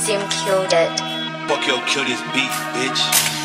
Sim killed it. Fuck yo, kill this beef, bitch.